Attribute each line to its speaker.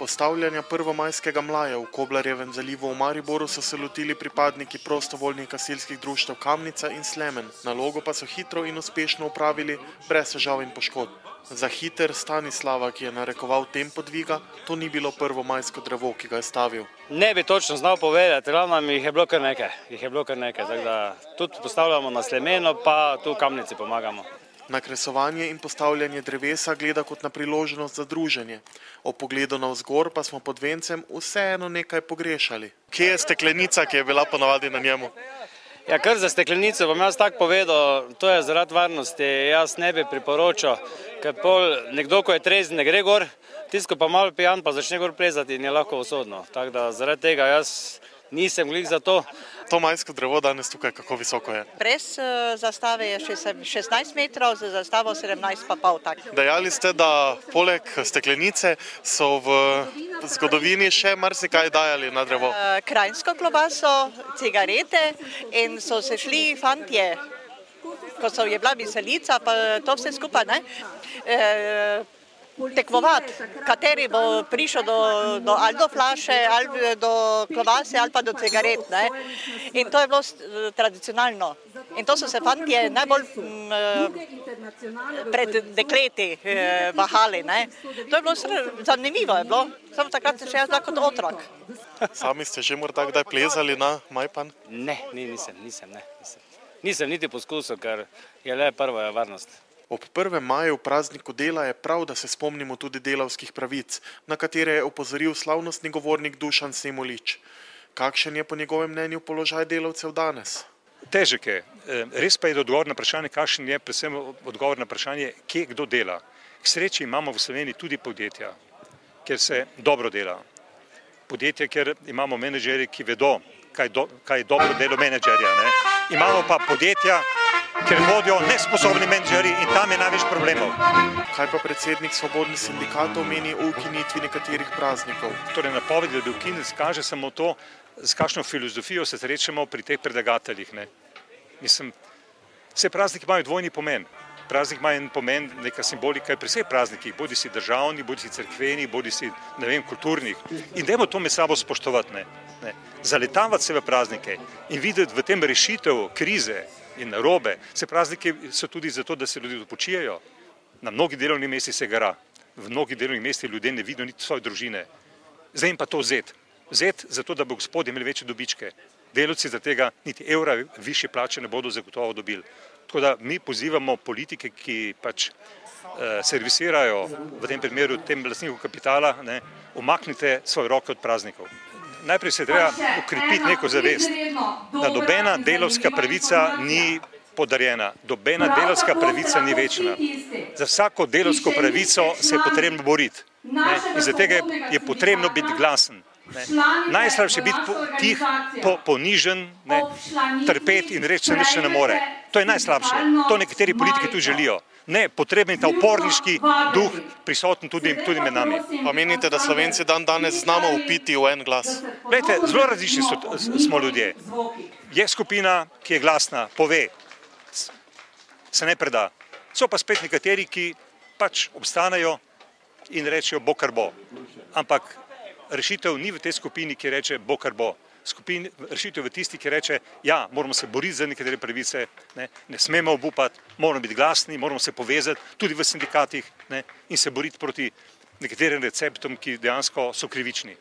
Speaker 1: Postavljanja prvomajskega mlaja v Koblarjevem zalivu v Mariboru so se lotili pripadniki prostovoljnih gasilskih društev Kamnica in Slemen. Nalogo pa so hitro in uspešno upravili brez težav in poškodb. Za hiter Stanislava, ki je narekoval tempo dviga, to ni bilo prvomajsko drevo, ki ga je stavil.
Speaker 2: Ne bi točno znal povedati, ravno mi jih je bilo kar nekaj. Jih je bilo kar nekaj, tako da tudi postavljamo na Slemeno, pa tu v Kamnici pomagamo.
Speaker 1: Na kresovanje in postavljanje drevesa gleda kot na priložnost za druženje. O pogledu na vzgor pa smo pod vencem vseeno nekaj pogrešali. Kje je steklenica, ki je bila ponavadi na njemu?
Speaker 2: Ja, kar za steklenico bom jaz tako povedal, to je zaradi varnosti, jaz ne bi priporočal, ker pol nekdo, ko je trezen, ne gre gor, tisto pa malo pijan, pa začne gor plezati in je lahko usodno. Tako da zaradi tega jaz nisem glih za to.
Speaker 1: To majsko drevo danes tukaj, kako visoko je?
Speaker 3: Brez uh, zastave je še sem- 16 metrov, z zastavo 17 pa pol tak.
Speaker 1: Dejali ste, da poleg steklenice so v zgodovini še marsikaj dajali na drevo.
Speaker 3: Uh, krajinsko klobaso, cigarete in so se šli fantje, ko so je bila veselica, pa to vse skupaj, ne? Uh, tekmovati, kateri bo prišel do, do ali do flaše, ali do klobase, ali pa do cigaret. Ne? In to je bilo eh, tradicionalno. In to so se fantje najbolj mm, eh, pred dekleti eh, bahali. Ne? To je bilo zanimivo, je bilo. samo takrat sem še jaz kot otrok.
Speaker 1: Sami ste že morda kdaj plezali na Majpan?
Speaker 2: Ne, ni, nisem, nisem, ne, nisem. Nisem niti poskusil, ker je le prva je varnost.
Speaker 1: Ob 1. maju, prazniku dela, je prav, da se spomnimo tudi delavskih pravic, na katere je opozoril slavnostni govornik Dušan Semolič. Kakšen je po njegovem mnenju položaj delavcev danes?
Speaker 4: Težek je. Eh, Res pa je odgovor na vprašanje, kakšen je predvsem odgovor na vprašanje, kje kdo dela. K sreči imamo v Sloveniji tudi podjetja, kjer se dobro dela. Podjetja, kjer imamo menedžerje, ki vedo, kaj, do, kaj je dobro delo menedžerja. Ne? Imamo pa podjetja, kjer vodijo nesposobni menedžerji in tam je največ problemov.
Speaker 1: Kaj pa predsednik svobodnih sindikatov meni o ukinitvi nekaterih praznikov?
Speaker 4: Torej, napoved, da bi ukinili, kaže samo to, s kakšno filozofijo se srečamo pri teh predlagateljih. Ne? Mislim, vse prazniki imajo dvojni pomen. Praznik ima en pomen, neka simbolika je pri vseh praznikih, bodi si državni, bodi si crkveni, bodi si ne vem, kulturnih. In dajmo to med sabo spoštovati. Ne? Ne? Zaletavati se v praznike in videti v tem rešitev krize in narobe. Se prazniki so tudi zato, da se ljudje odpočijejo. Na mnogih delovnih mestih se gara, v mnogih delovnih mestih ljudje ne vidijo niti svoje družine. Zdaj jim pa to vzeti. Vzeti zato, da bo gospodje imeli večje dobičke. Delovci za tega niti evra više plače ne bodo zagotovo dobili. Tako da mi pozivamo politike, ki pač eh, servisirajo v tem primeru tem lastnikom kapitala, ne, umaknite svoje roke od praznikov. Najprej se treba ukrepiti neko zavest, da nobena delovska pravica ni podarjena, nobena delovska pravica ni večna. Za vsako delovsko pravico se je potrebno boriti. Ne? In zaradi tega je- je potrebno biti glasen. Najslabše je biti po, tih, po, ponižen, ne? trpeti in reči, da nič ne more. To je najslabše. To nekateri politiki tu želijo. Ne, potreben je ta uporniški duh prisoten tudi, tudi med nami.
Speaker 1: Pa menite, da Slovenci dan danes znamo upiti v en glas?
Speaker 4: Glejte, zelo različni so, smo ljudje. Je skupina, ki je glasna, pove, se ne preda. So pa spet nekateri, ki pač obstanejo in rečejo, bo kar bo. Ampak rešitev ni v tej skupini, ki reče, bo kar bo. Skupin, rešitev je v tisti, ki reče, ja, moramo se boriti za nekatere pravice, ne, ne smemo obupati, moramo biti glasni, moramo se povezati tudi v sindikatih ne, in se boriti proti nekaterim receptom, ki dejansko so krivični.